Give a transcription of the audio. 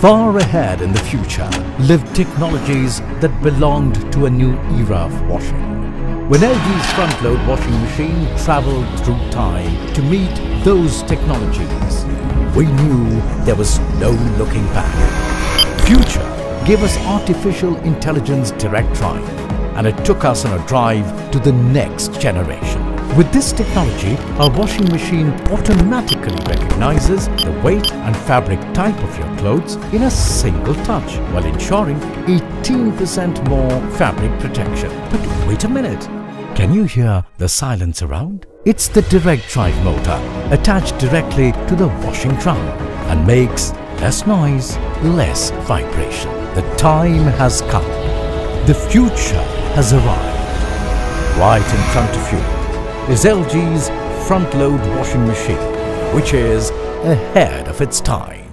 Far ahead in the future lived technologies that belonged to a new era of washing. When LG's front-load washing machine travelled through time to meet those technologies, we knew there was no looking back. Future gave us artificial intelligence direct drive and it took us on a drive to the next generation. With this technology, our washing machine automatically recognizes the weight and fabric type of your clothes in a single touch while ensuring 18% more fabric protection. But wait a minute, can you hear the silence around? It's the direct drive motor attached directly to the washing drum and makes less noise, less vibration. The time has come. The future has arrived. Right in front of you is LG's front-load washing machine, which is ahead of its time.